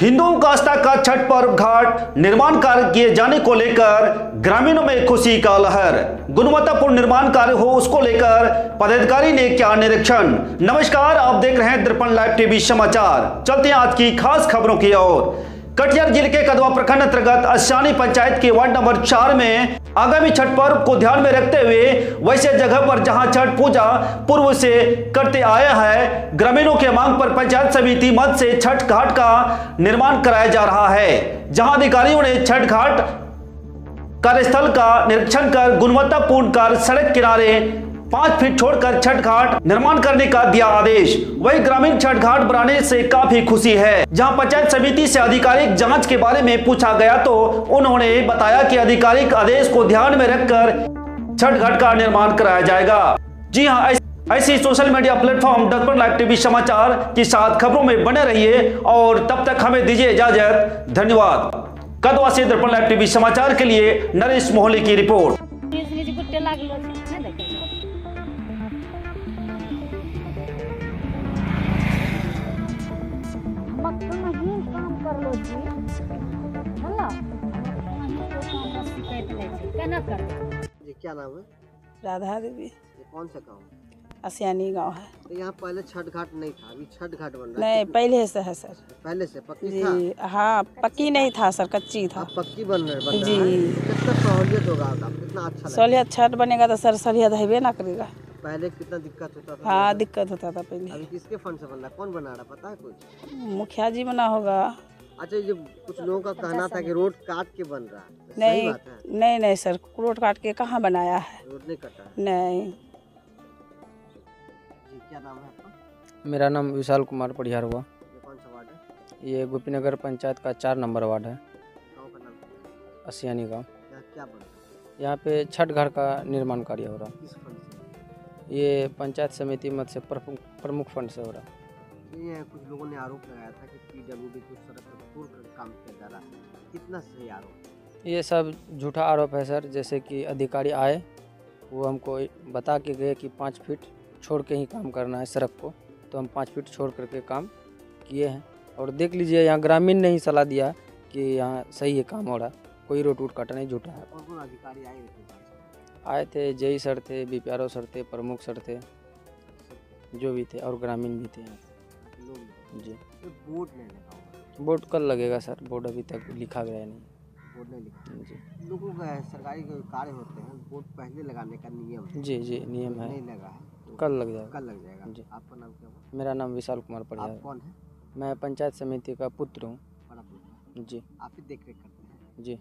हिंदुओं का आस्था का छठ पर्व घाट निर्माण कार्य किए जाने को लेकर ग्रामीणों में खुशी का लहर। गुणवत्तापूर्ण निर्माण कार्य हो उसको लेकर पदाधिकारी ने किया निरीक्षण। नमस्कार, आप देख रहे हैं दर्पण लाइव टीवी समाचार। चलते हैं आज की खास खबरों की ओर। कटिहार ज़िले के कदवा प्रखंड अंतर्गत अशानी पंचायत के वार्ड नंबर चार में आगामी छठ पर्व को ध्यान में रखते हुए वैसे जगह पर जहाँ छठ पूजा पूर्व से करते आया है, ग्रामीणों के मांग पर पंचायत समिति मद से छठ घाट का निर्माण कराया जा रहा है, जहाँ अधिकारियों ने छठ घाट कार्यस्थल का निरीक्षण कर गुणवत्तापूर्ण कार्य सड़क किनारे पाँच फीट छोड़कर छठ घाट निर्माण करने का दिया आदेश। वही ग्रामीण छठ घाट बनाने से काफ़ी खुशी है। जहाँ पंचायत समिति से आधिकारिक जाँच के बारे में पूछा गया तो उन्होंने बताया कि आधिकारिक आदेश को ध्यान में रखकर छठ घाट का निर्माण कराया जाएगा। जी हाँ ऐसी social media platform Darpan live TV समाचार के साथ खबरों में बने रहिए और तब तक हमें दीजिए इजाज़त। धन्यवाद। कदवा से दर्पण लाइव टीवी समाचार के लिए नरेश मोहली की रिपोर्ट। काम करलो छी हल्ला कहीं तो काम बस शिकायत नहीं छै केना करबै ये क्या नाम है? राधा देवी। ये कौन सा गाँव है? असियानी गाँव है। तो यहाँ पहले छठ घाट नहीं था अभी छठ घाट बन रहा नहीं पहले से है सर। पहले से पक्की जी था? जी हाँ पक्की नहीं था सर कच्ची था। अब पक्की बन रहा बन जी। कितना सहूलियत होगा कितना अच्छा लगेगा? सहूलियत छठ बनेगा तो सर सहूलियत हैबे ना करेगा। पहले कितना दिक्कत होता था? हाँ दिक्कत होता था पहले। अभी किसके फंड से बन रहा कौन बना रहा पता है कुछ? मुखिया जी बना होगा। अच्छा ये कुछ लोगों का कहना था कि रोड काट के बन रहा है तो सही नहीं बात है। नहीं नहीं सर रोड काट के कहाँ बनाया है? रोड नहीं कटा है। नहीं। जी क्या नाम है आपका? मेरा नाम विशाल कुमार परिहार हुआ। ये कौन सा वार्ड है? ये गोपीनगर पंचायत का चार नंबर वार्ड है? असियानी गाँव। यहाँ क्या बन यहाँ पे छठ घर का निर्माण कार्य हो रहा। किस फंड से? है ये पंचायत समिति मत से प्रमुख प्रमुख फंड से हो रहा। है ये कुछ लोगों ने आरोप लगाया था कि पीडब्ल्यूडी कुछ सड़क पर कर काम किया जा रहा है। कितना सही आरोप ये सब झूठा आरोप है सर। जैसे कि अधिकारी आए वो हमको बता के गए कि पाँच फीट छोड़ के ही काम करना है सड़क को। तो हम पाँच फीट छोड़ करके काम किए हैं। और देख लीजिए यहाँ ग्रामीण ने ही सलाह दिया कि यहाँ सही है काम हो रहा है। कोई रोड वोट काटा नहीं झूठा है। अधिकारी आए आए थे जई सर थे बी सर थे प्रमुख सर थे। जो भी थे और ग्रामीण भी थे यहाँ। जी। बोर्ड नहीं लगा हुआ बोर्ड कल लगेगा सर बोर्ड अभी तक लिखा गया नहीं। बोर्ड नहीं लिखा। जी। लोगों का सरकारी कार्य होते हैं बोर्ड पहले लगाने का नियम है। जी जी नियम है। नहीं लगा है तो कल लग जाएगा। कल लग जाएगा। जी। आपका नाम क्या हुआ? मेरा नाम विशाल कुमार आप परिहार कौन है? मैं पंचायत समिति का पुत्र हूँ। जी। आप ही देख रेख करते हैं। जी।